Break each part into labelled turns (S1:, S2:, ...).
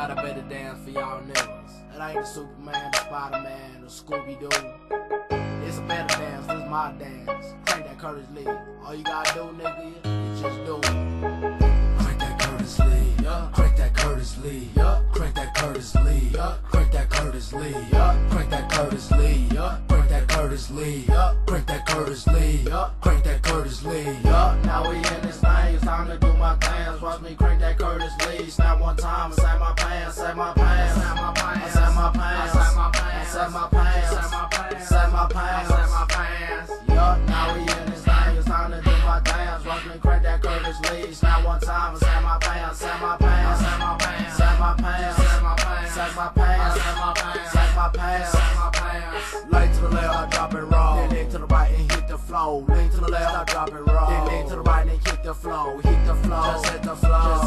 S1: got a better dance for y'all niggas. It ain't the Superman, the Spider-Man, the Scooby-Doo. It's a better dance, this my dance. Crank that Curtis Lee. All you gotta do, nigga, you just do it.
S2: Crank that Curtis Lee.
S1: Yeah.
S2: Crank that Curtis Lee.
S1: Yeah.
S2: Crank that Curtis Lee.
S1: Yeah.
S2: Crank that Curtis Lee.
S1: Yeah.
S2: Crank that Curtis Lee.
S1: Yeah.
S2: Crank that Curtis Lee.
S1: Yeah.
S2: Crank that Curtis Lee.
S1: Yeah. Now we in this thing, it's time to do my dance. Watch me crank that Curtis Lee. One time say my pants, say my pants, say my pants, say my pants, say my pants, say my pants, say my pants, say my pants, say my pants. Yup, now we in this thing, it's time to do my dance. Watch me crank that Curtis Lee. Snap one time say my my pants, say my pants, say my pants, say my pants, say my pants, say my pants, say my pants, say my pants. Lay to the left, I drop it raw. Then lean to the right and hit the flow. Lean to the left, I drop it raw. Then lean to the right and hit the flow. Hit the flow. Just hit the flow.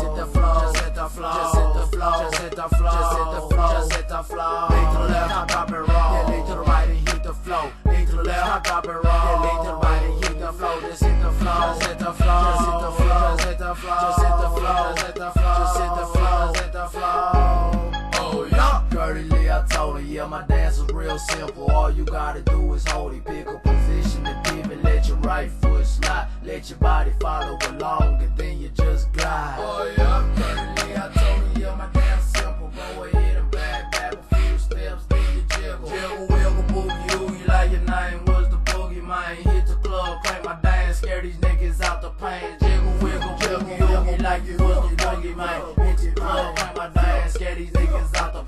S1: The flow. Lean to the left, I drop it raw. Then lean to the right and hit the flow. Lean to the left, I drop it raw. Then lean to the right and hit the flow. Just hit the flow. Just hit the flow. Just hit the flow. Just hit the flow. Just hit the flow. Just hit the flow. Just hit the flow. Just hit the flow. Oh yeah. Lee, I told her, yeah, my dance is real simple. All you gotta do is hold it, pick a position and pivot, let your right foot slide, let your body follow along, and then you just glide. Oh yeah,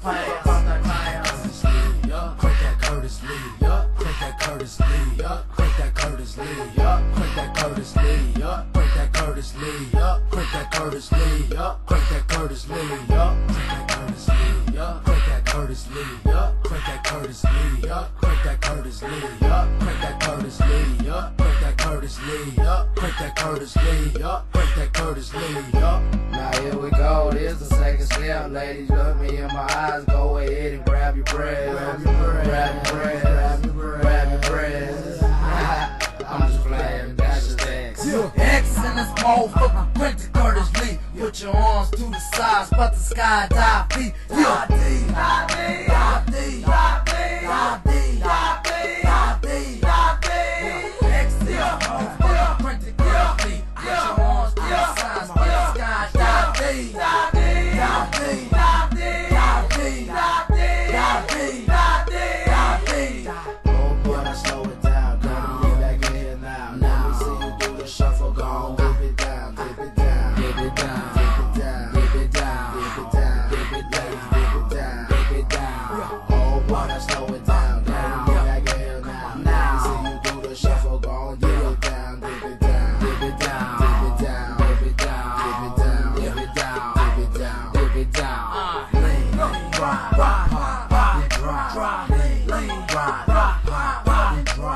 S1: pain. That
S2: Curtis Lee.
S1: Yeah.
S2: Crank that Curtis Lee.
S1: Yeah.
S2: Crank that Curtis Lee.
S1: Yeah.
S2: Crank that Curtis Lee.
S1: Yeah.
S2: Crank that Curtis Lee.
S1: Yeah.
S2: Crank that Curtis Lee.
S1: Yeah.
S2: Crank that Curtis Lee.
S1: Yeah.
S2: Crank that Curtis Lee.
S1: Yeah.
S2: Crank that Curtis Lee.
S1: Yeah.
S2: That Curtis Lee. That Curtis Lee. That Curtis Lee. That Curtis Lee.
S1: Yeah.
S2: Curtis Lee.
S1: Yeah.
S2: Crank that Curtis Lee.
S1: Yeah.
S2: Crank that Curtis Lee.
S1: Yup. Now here we go. This is the second step. Ladies, look me in my eyes. Go ahead and grab your breath. Grab your breath. Grab your breath. Grab your breath. Grab your breath. I'm just playing. That's just X.
S3: X in this motherfucker, print the Curtis Lee. Put your arms to the sides, but the sky dive feet. Yeah,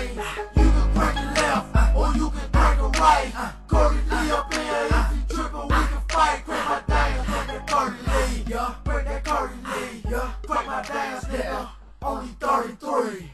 S3: You can break it left, or you can break it right. Corey Lee up in here, if you trippin', we can fight. Break my dance, break that Corey Lee, yeah. Break that Corey Lee, yeah. Break my dance, nigga. Only 33.